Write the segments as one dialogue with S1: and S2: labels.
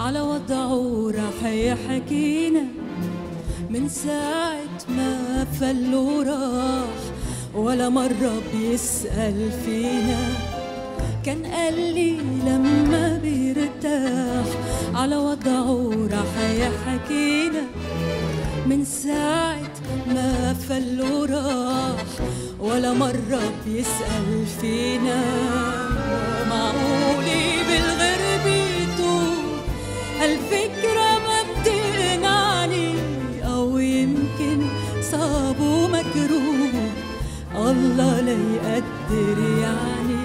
S1: وضعه راح يحكينا من ساعة ما فل وراح ولا مرة بيسأل فينا. كان قال لي لما بيرتاح على وضعه راح يحكينا من ساعة ما فل وراح ولا مرة بيسأل فينا. معقولي بالغرب يتوب هالفكرة ما بتقنعني أو يمكن صابه مكروه. الله ليقدر يعني.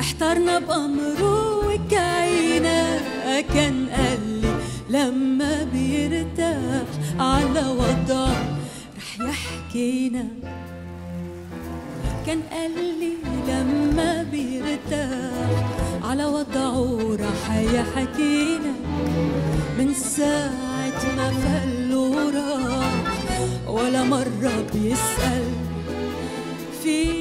S1: احترنا بأمره وكعينا كان قال لي لما بيرتاح على وضعه رح يحكينا. كان قال لي لما بيرتاح على وضعه راح يحكينا من ساعة ما فل وراح ولا مرة بيسأل. فينا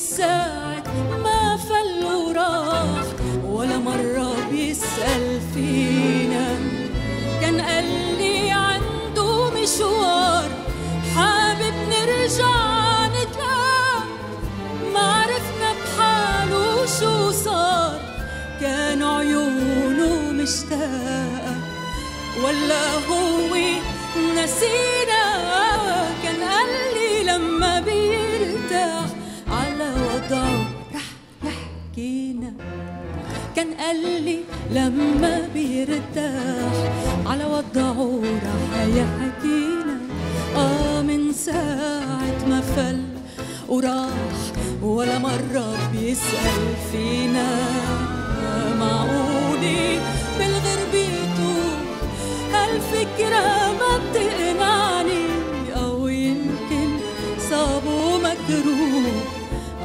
S1: ساعة ما فل وراح ولا مرة بيسأل فينا كان قال لي عنده مشوار حابب نرجع نتلاقى ما عرفنا بحاله شو صار كان عيونه مشتاقة. ولا هو نسينا كان قال لي لما بيرتاح على وضعه رح يحكينا آه من ساعة ما فل وراح ولا مرة بيسأل فينا. معقولي بالغرب يتوب هالفكرة ما بتقنعني. أو يمكن صابه مكروه.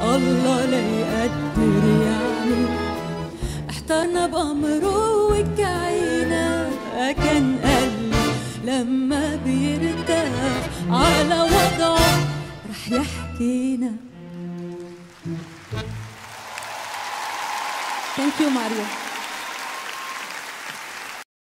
S1: الله ليقدر يعني احترنا بأمره وكعينا كان قال لي لما بيرتاح على وضعه رح يحكينا. thank you ماريو